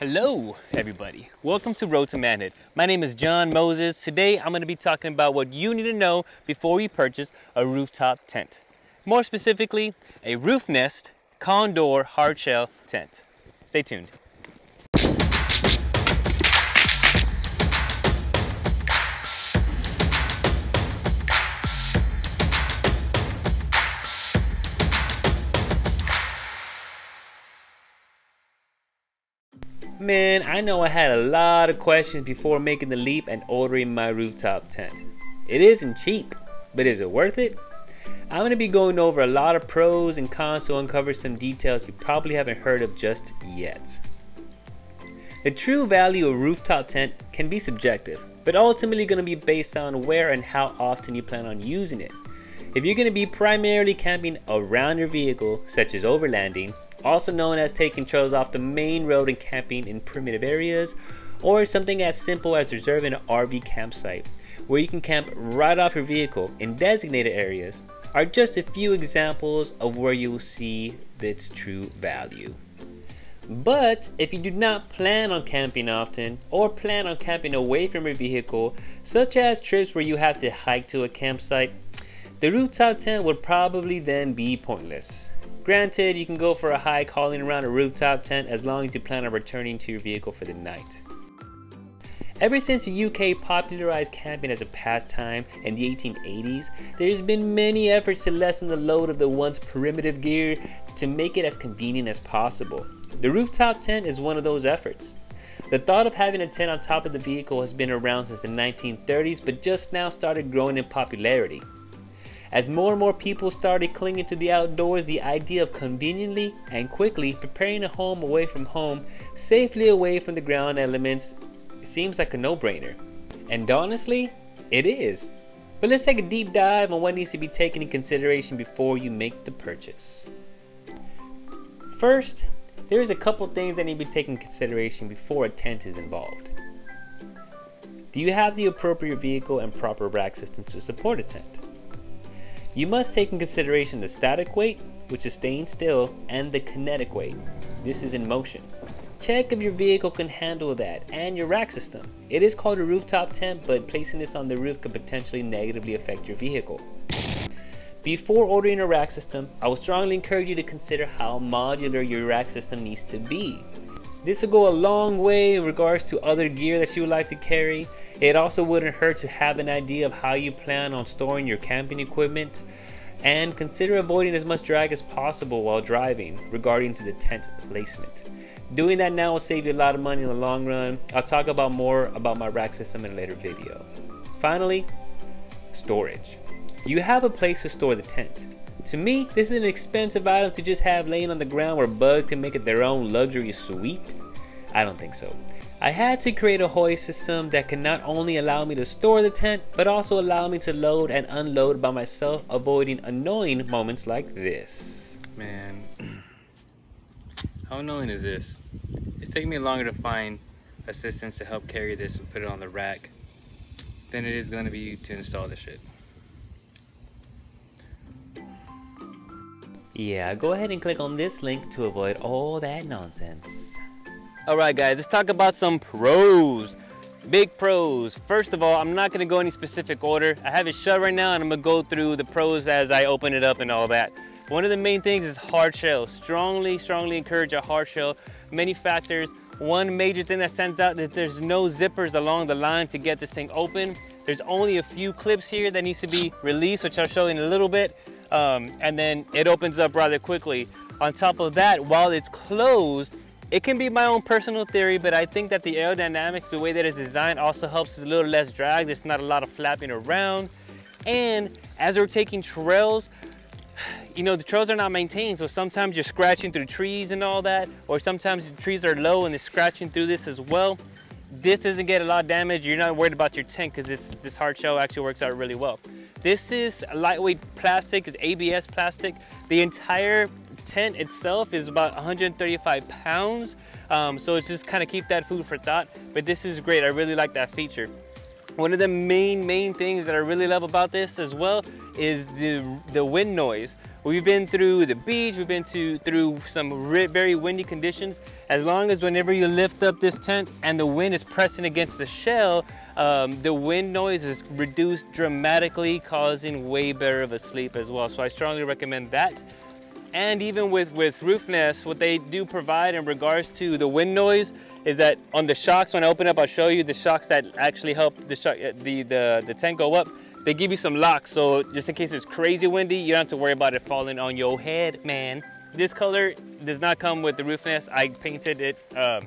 Hello, everybody. Welcome to Road to Manhood. My name is John Moses. Today, I'm going to be talking about what you need to know before you purchase a rooftop tent. More specifically, a roof nest condor hardshell tent. Stay tuned. Man, I know I had a lot of questions before making the leap and ordering my rooftop tent. It isn't cheap, but is it worth it? I'm going to be going over a lot of pros and cons to uncover some details you probably haven't heard of just yet. The true value of rooftop tent can be subjective, but ultimately going to be based on where and how often you plan on using it. If you're going to be primarily camping around your vehicle, such as overlanding, also known as taking trails off the main road and camping in primitive areas, or something as simple as reserving an RV campsite where you can camp right off your vehicle in designated areas, are just a few examples of where you will see its true value. But if you do not plan on camping often or plan on camping away from your vehicle, such as trips where you have to hike to a campsite, the rooftop tent would probably then be pointless. Granted, you can go for a hike hauling around a rooftop tent as long as you plan on returning to your vehicle for the night. Ever since the UK popularized camping as a pastime in the 1880s, there's been many efforts to lessen the load of the once primitive gear to make it as convenient as possible. The rooftop tent is one of those efforts. The thought of having a tent on top of the vehicle has been around since the 1930s, but just now started growing in popularity. As more and more people started clinging to the outdoors, the idea of conveniently and quickly preparing a home away from home, safely away from the ground elements, seems like a no-brainer. And honestly, it is. But let's take a deep dive on what needs to be taken in consideration before you make the purchase. First, there's a couple things that need to be taken in consideration before a tent is involved. Do you have the appropriate vehicle and proper rack system to support a tent? You must take in consideration the static weight, which is staying still, and the kinetic weight. This is in motion. Check if your vehicle can handle that and your rack system. It is called a rooftop tent, but placing this on the roof could potentially negatively affect your vehicle. Before ordering a rack system, I would strongly encourage you to consider how modular your rack system needs to be. This will go a long way in regards to other gear that you would like to carry. It also wouldn't hurt to have an idea of how you plan on storing your camping equipment and consider avoiding as much drag as possible while driving regarding to the tent placement. Doing that now will save you a lot of money in the long run. I'll talk about more about my rack system in a later video. Finally, storage. You have a place to store the tent. To me, this is an expensive item to just have laying on the ground where bugs can make it their own luxury suite. I don't think so. I had to create a hoist system that can not only allow me to store the tent, but also allow me to load and unload by myself, avoiding annoying moments like this. Man, how annoying is this? It's taking me longer to find assistance to help carry this and put it on the rack than it is going to be to install the shit. Yeah, go ahead and click on this link to avoid all that nonsense. Alright guys, let's talk about some pros. Big pros. First of all, I'm not to go any specific order. I have it shut right now and I'm to go through the pros as I open it up and all that. One of the main things is hard shell. Strongly, strongly encourage a hard shell. Many factors. One major thing that stands out is there's no zippers along the line to get this thing open. There's only a few clips here that needs to be released, which I'll show you in a little bit um, and then it opens up rather quickly. On top of that, while it's closed, it can be my own personal theory, but I think that the aerodynamics, the way that it's designed also helps with a little less drag. There's not a lot of flapping around. And as we're taking trails, you know, the trails are not maintained, so sometimes you're scratching through trees and all that, or sometimes the trees are low and it's scratching through this as well. This doesn't get a lot of damage. You're not worried about your tent because this, this hard shell actually works out really well. This is lightweight plastic, it's ABS plastic. The entire tent itself is about 135 pounds. Um, so it's just kind of keep that food for thought. But this is great, I really like that feature. One of the main, main things that I really love about this as well is the, the wind noise. We've been through the beach, we've been to through some very windy conditions. As long as whenever you lift up this tent and the wind is pressing against the shell, um, the wind noise is reduced dramatically, causing way better of a sleep as well. So I strongly recommend that. And even with, with Roofnest, what they do provide in regards to the wind noise is that on the shocks, when I open up, I'll show you the shocks that actually help the, shock, uh, the, the, the tent go up. They give you some locks, so just in case it's crazy windy, you don't have to worry about it falling on your head, man. This color does not come with the Roofnest. I painted it um,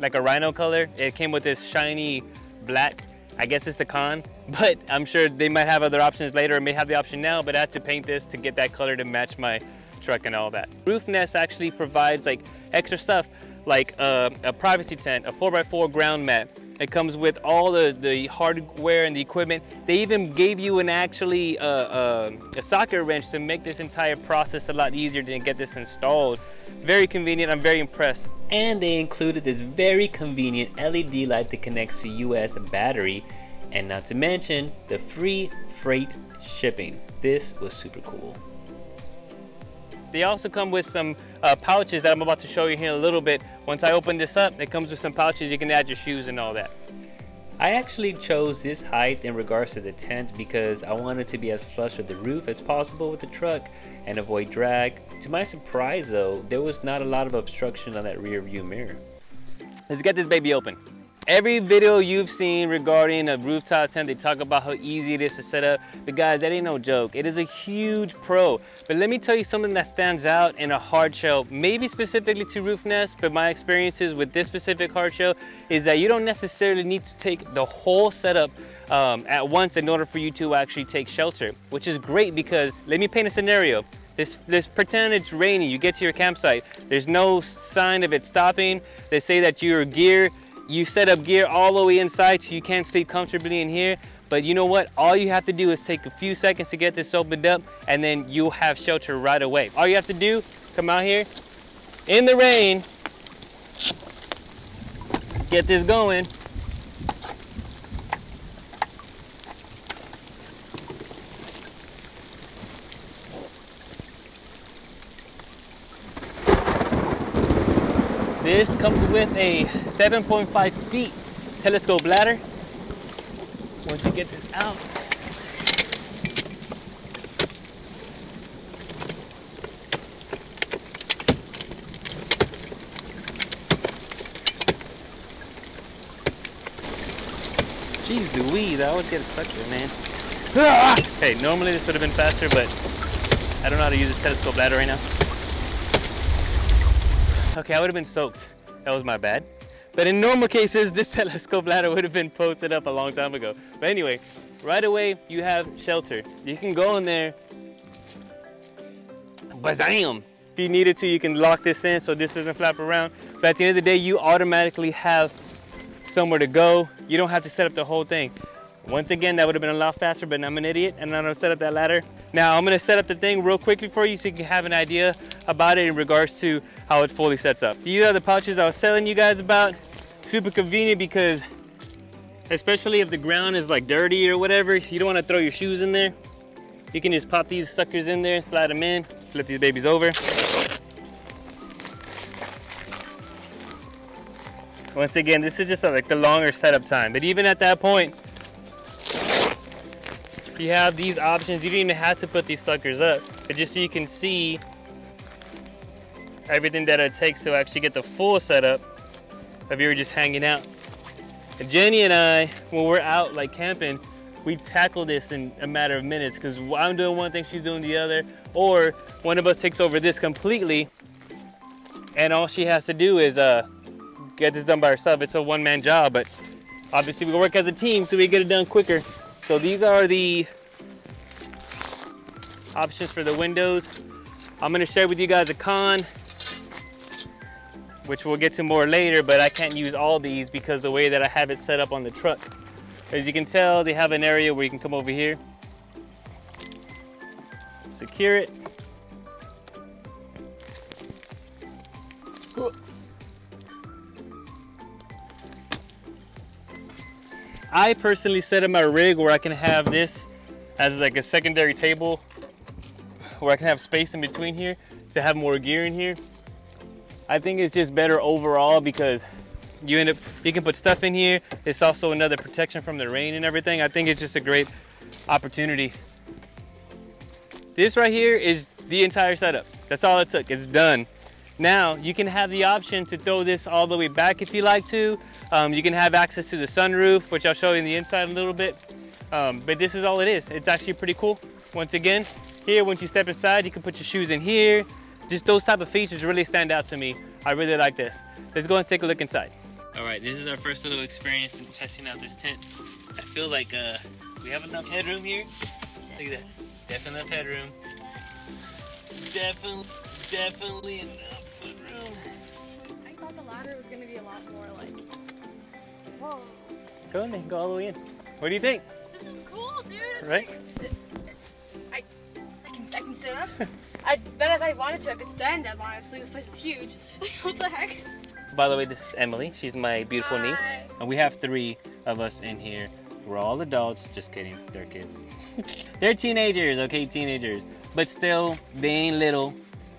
like a rhino color. It came with this shiny black. I guess it's the con, but I'm sure they might have other options later or may have the option now, but I had to paint this to get that color to match my truck and all that. Roofnest actually provides like extra stuff like a privacy tent, a 4x4 ground mat. It comes with all the, the hardware and the equipment. They even gave you an actually uh, uh, a socket wrench to make this entire process a lot easier to get this installed. Very convenient, I'm very impressed. And they included this very convenient LED light that connects to USB battery and not to mention the free freight shipping. This was super cool. They also come with some uh, pouches that I'm about to show you here in a little bit. Once I open this up, it comes with some pouches. You can add your shoes and all that. I actually chose this height in regards to the tent because I wanted to be as flush with the roof as possible with the truck and avoid drag. To my surprise though, there was not a lot of obstruction on that rear view mirror. Let's get this baby open. Every video you've seen regarding a rooftop tent, they talk about how easy it is to set up. But guys, that ain't no joke. It is a huge pro. But let me tell you something that stands out in a hard shell, maybe specifically to Roofnest, but my experiences with this specific hard shell is that you don't necessarily need to take the whole setup um, at once in order for you to actually take shelter, which is great because let me paint a scenario. This, this pretend it's raining, you get to your campsite, there's no sign of it stopping. They say that your gear you set up gear all the way inside so you can't sleep comfortably in here. But you know what? All you have to do is take a few seconds to get this opened up and then you'll have shelter right away. All you have to do, come out here in the rain, get this going. This comes with a 7.5 feet telescope ladder. Once you get this out, Jeez Louise, I always get stuck there, man. Ah! Hey, normally this would have been faster, but I don't know how to use this telescope ladder right now. Okay, I would have been soaked. That was my bad. But in normal cases, this telescope ladder would have been posted up a long time ago. But anyway, right away, you have shelter. You can go in there, bazam! If you needed to, you can lock this in so this doesn't flap around. But at the end of the day, you automatically have somewhere to go. You don't have to set up the whole thing. Once again, that would have been a lot faster, but I'm an idiot and I'm gonna set up that ladder. Now I'm gonna set up the thing real quickly for you so you can have an idea about it in regards to how it fully sets up. These are the pouches I was telling you guys about. Super convenient because especially if the ground is like dirty or whatever, you don't wanna throw your shoes in there. You can just pop these suckers in there, slide them in, flip these babies over. Once again, this is just like the longer setup time, but even at that point, you have these options. You don't even have to put these suckers up, but just so you can see everything that it takes to actually get the full setup if you were just hanging out. And Jenny and I, when we're out like camping, we tackle this in a matter of minutes because I'm doing one thing, she's doing the other, or one of us takes over this completely and all she has to do is uh, get this done by herself. It's a one-man job, but obviously we work as a team so we get it done quicker. So these are the options for the windows. I'm gonna share with you guys a con, which we'll get to more later, but I can't use all these because the way that I have it set up on the truck. As you can tell, they have an area where you can come over here, secure it. I personally set up my rig where I can have this as like a secondary table where I can have space in between here to have more gear in here. I think it's just better overall because you end up, you can put stuff in here. It's also another protection from the rain and everything. I think it's just a great opportunity. This right here is the entire setup. That's all it took, it's done. Now you can have the option to throw this all the way back if you like to. Um, you can have access to the sunroof, which I'll show you in the inside a little bit. Um, but this is all it is. It's actually pretty cool. Once again, here, once you step inside, you can put your shoes in here. Just those type of features really stand out to me. I really like this. Let's go and take a look inside. All right, this is our first little experience in testing out this tent. I feel like uh, we have enough headroom here. Look at that, definitely enough headroom. Definitely, definitely enough the ladder was gonna be a lot more like, whoa. Go in there, go all the way in. What do you think? This is cool, dude. It's Right? Like, I, I can, I can sit up. I bet if I wanted to, I could stand up. Honestly, this place is huge. what the heck? By the way, this is Emily. She's my beautiful niece. And we have three of us in here. We're all adults. Just kidding. They're kids. They're teenagers, okay? Teenagers. But still, they ain't little.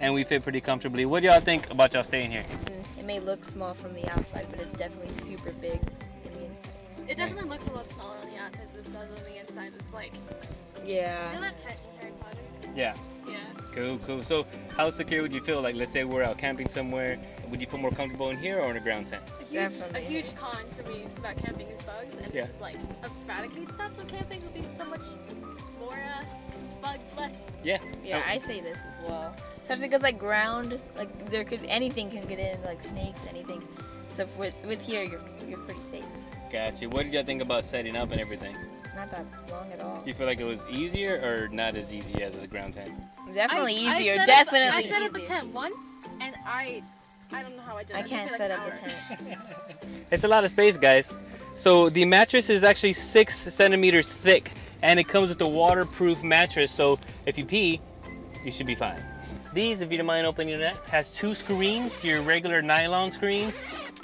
And we fit pretty comfortably. What do y'all think about y'all staying here? Hmm. It may look small from the outside, but it's definitely super big in the inside. It definitely looks a lot smaller on the outside than it does on the inside. It's like, you know Yeah. that tent in Harry Potter? Yeah. Yeah. Cool, cool. So, how secure would you feel? Like, let's say we're out camping somewhere. Would you feel more comfortable in here or in a ground tent? A huge, a huge con for me about camping is bugs, and Yeah. this is like eradicates that, so camping would be so much more uh, bug less. Yeah. Yeah, Oh. I say this as well. Especially because like ground, like there could anything can get in, like snakes, anything. So if with with here, you're you're pretty safe. Gotcha. What did y'all think about setting up and everything? Not that long at all. You feel like it was easier or not as easy as a ground tent? Definitely I- I easier. up- definitely I set up a tent once, and I, I don't know how I did. it. I It took me, can't set an up a tent. It's a lot of space, guys. So the mattress is actually six centimeters thick, and it comes with a waterproof mattress. So if you pee, you should be fine. These, if you don't mind opening that, has two screens, your regular nylon screen,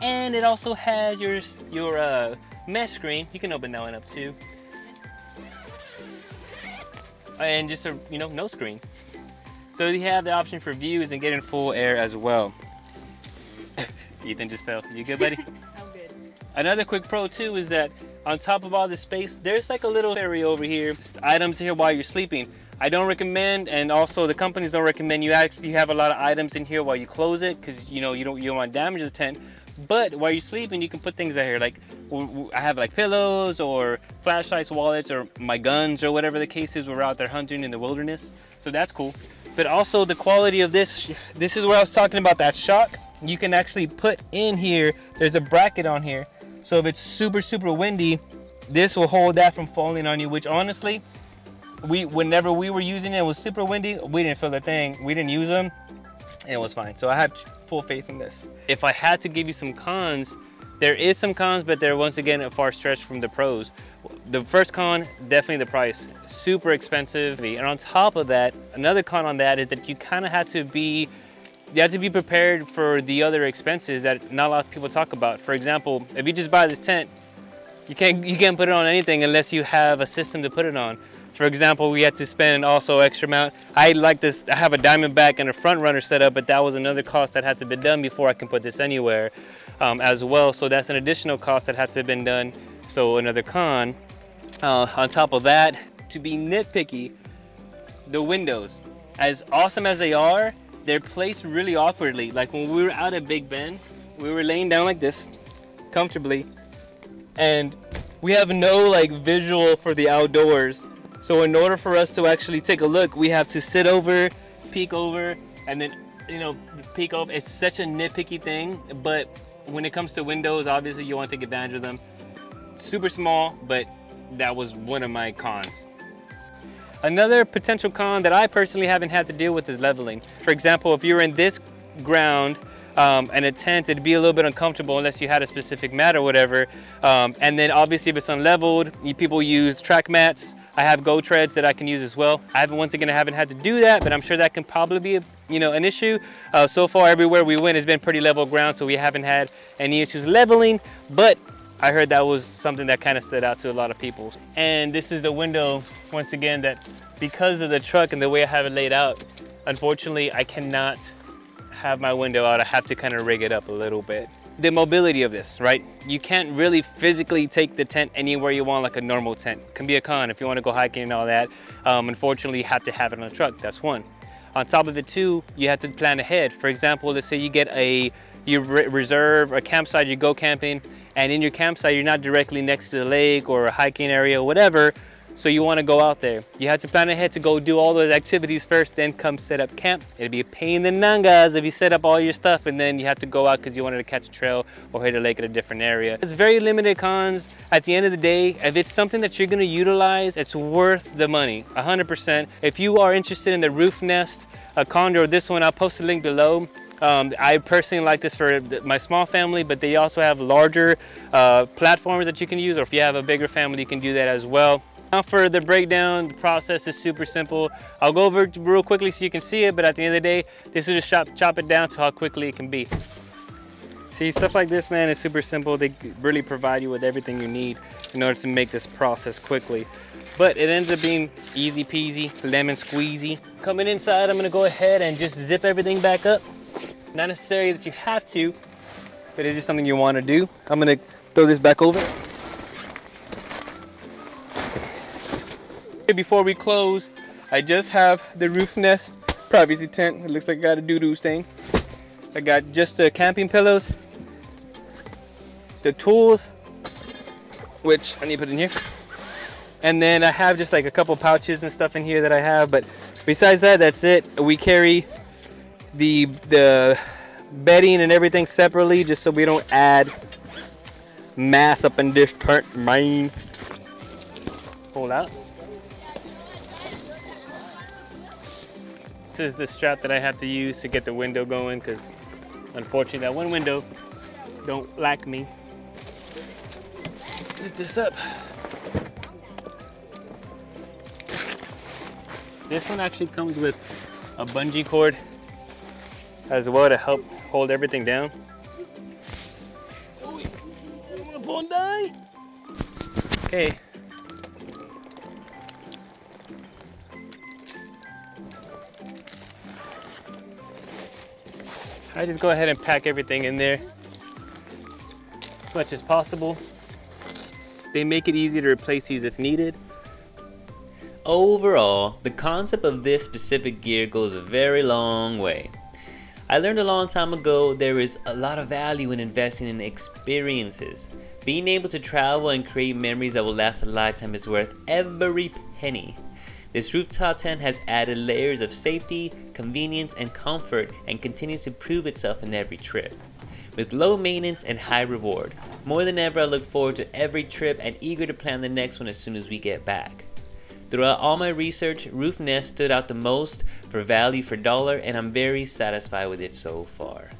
and it also has your your uh, mesh screen. You can open that one up too, and just a you know no screen. So you have the option for views and getting full air as well. Ethan just fell. You good, buddy? I'm good. Another quick pro too is that on top of all the space, there's like a little area over here, items here while you're sleeping. I don't recommend, and also the companies don't recommend you actually have a lot of items in here while you close it, because you know you don't you don't want to damage the tent. But while you're sleeping, you can put things out here like I have like pillows or flashlights, wallets, or my guns or whatever the case is. We're out there hunting in the wilderness, so that's cool. But also the quality of this, this is where I was talking about that shock. You can actually put in here. There's a bracket on here so if it's super, super windy, this will hold that from falling on you, which honestly, we whenever we were using it, it was super windy, we didn't feel the thing. We didn't use them, and it was fine. So I have full faith in this. If I had to give you some cons, there is some cons, but they're once again a far stretch from the pros. The first con, definitely the price. Super expensive. And on top of that, another con on that is that you kind of have to be you have to be prepared for the other expenses that not a lot of people talk about. For example, if you just buy this tent, you can't you can't put it on anything unless you have a system to put it on. For example, we had to spend also extra amount. I like this. I have a Diamondback and a front runner set up, but that was another cost that had to be done before I can put this anywhere, um, as well. So that's an additional cost that had to have been done. So another con. Uh, on top of that, to be nitpicky, the windows, as awesome as they are, they're placed really awkwardly. Like when we were out at Big Bend, we were laying down like this, comfortably, and we have no like visual for the outdoors. So in order for us to actually take a look, we have to sit over, peek over, and then you know peek over. It's such a nitpicky thing, but when it comes to windows, obviously you want to take advantage of them. Super small, but that was one of my cons. Another potential con that I personally haven't had to deal with is leveling. For example, if you're in this ground um, and a tent, it'd be a little bit uncomfortable unless you had a specific mat or whatever. Um, and then obviously if it's unleveled, people use track mats. I have go treads that I can use as well. I haven't, once again, I haven't had to do that, but I'm sure that can probably be, you know, an issue. Uh, so far, everywhere we went has been pretty level ground, so we haven't had any issues leveling. But I heard that was something that kind of stood out to a lot of people. And this is the window, once again, that because of the truck and the way I have it laid out, unfortunately, I cannot have my window out. I have to kind of rig it up a little bit. The mobility of this, right? You can't really physically take the tent anywhere you want like a normal tent. Can be a con if you want to go hiking and all that. Um, unfortunately, you have to have it on a truck. That's one. On top of it too, you have to plan ahead. For example, let's say you get a, you re reserve a campsite, you go camping, and in your campsite, you're not directly next to the lake or a hiking area, or whatever, so you want to go out there. You have to plan ahead to go do all those activities first, then come set up camp. It'd be a pain in the nangas if you set up all your stuff and then you have to go out because you wanted to catch a trail or hit a lake at a different area. It's very limited cons. At the end of the day, if it's something that you're going to utilize, it's worth the money, 100%. If you are interested in the Roofnest, a Condor, this one, I'll post a link below. Um, I personally like this for my small family, but they also have larger uh, platforms that you can use, or if you have a bigger family, you can do that as well. Now for the breakdown, the process is super simple. I'll go over it real quickly so you can see it, but at the end of the day, this is just chop, chop it down to how quickly it can be. See, stuff like this, man, is super simple. They really provide you with everything you need in order to make this process quickly. But it ends up being easy peasy, lemon squeezy. Coming inside, I'm gonna go ahead and just zip everything back up. Not necessary that you have to, but it is just something you wanna do. I'm gonna throw this back over. Before we close, I just have the Roofnest privacy tent. It looks like I got a doo-doo stain. I got just the camping pillows, the tools, which I need to put in here. And then I have just like a couple pouches and stuff in here that I have, but besides that, that's it. We carry the, the bedding and everything separately just so we don't add mass up in this tent, mine. Pull out. This is the strap that I have to use to get the window going because unfortunately that one window don't like me. Lift this up. This one actually comes with a bungee cord as well to help hold everything down. My phone die? Okay, I just go ahead and pack everything in there as much as possible. They make it easy to replace these if needed. Overall, the concept of this specific gear goes a very long way. I learned a long time ago there is a lot of value in investing in experiences. Being able to travel and create memories that will last a lifetime is worth every penny. This rooftop tent has added layers of safety, convenience, and comfort and continues to prove itself in every trip. With low maintenance and high reward, more than ever I look forward to every trip and eager to plan the next one as soon as we get back. Throughout all my research, Roofnest stood out the most for value for dollar and I'm very satisfied with it so far.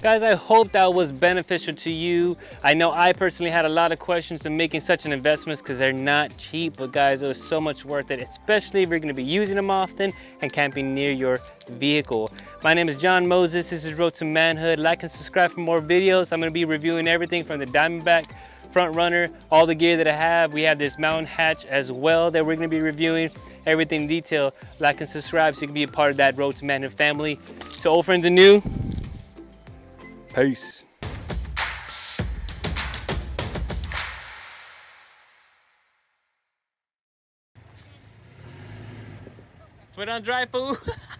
Guys, I hope that was beneficial to you. I know I personally had a lot of questions in making such an investment because they're not cheap, but guys, it was so much worth it, especially if you're gonna be using them often and camping near your vehicle. My name is John Moses. This is Road to Manhood. Like and subscribe for more videos. I'm gonna be reviewing everything from the Diamondback front runner, all the gear that I have. We have this mountain hatch as well that we're gonna be reviewing. Everything in detail. Like and subscribe so you can be a part of that Road to Manhood family. To old friends and new, Peace. Put on dry food.